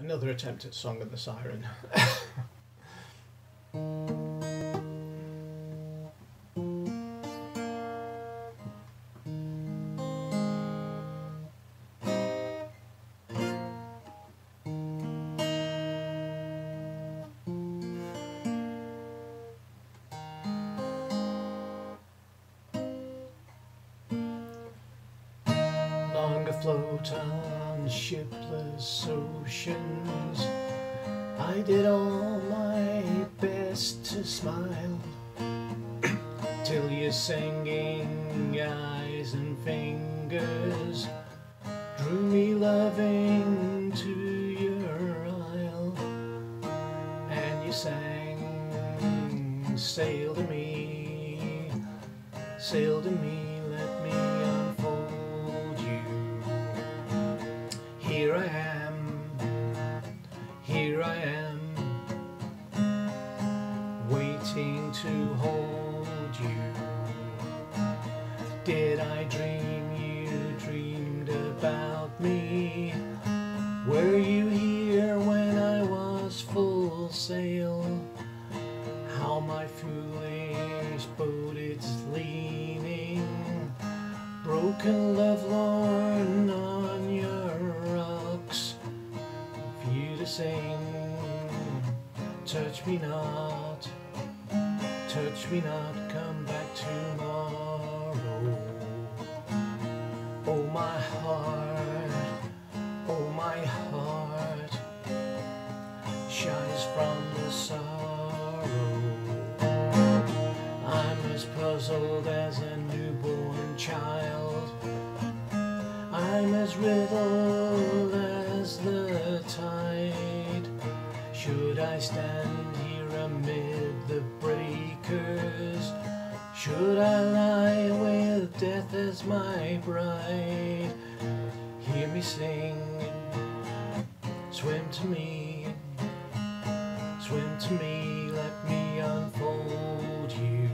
Another attempt at Song of the Siren. Long afloat uh, shipless oceans, I did all my best to smile till your singing eyes and fingers drew me loving to your isle, and you sang, sail to me, sail to me, to hold you. Did I dream you dreamed about me? Were you here when I was full sail? How my foolish boat is leaning, broken lovelorn on your rocks. For you to sing, touch me not, touch me not, come back tomorrow. Oh my heart, oh my heart, shines from the sorrow. I'm as puzzled as a newborn child. I'm as riddled as the tide. Should I stand here amid the breakers? My bride? Hear me sing, swim to me, swim to me, let me unfold you.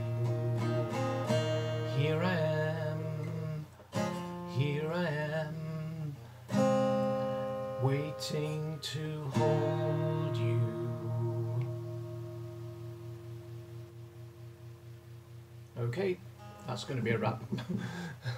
Here I am, here I am, waiting to hold you. Okay, that's going to be a wrap.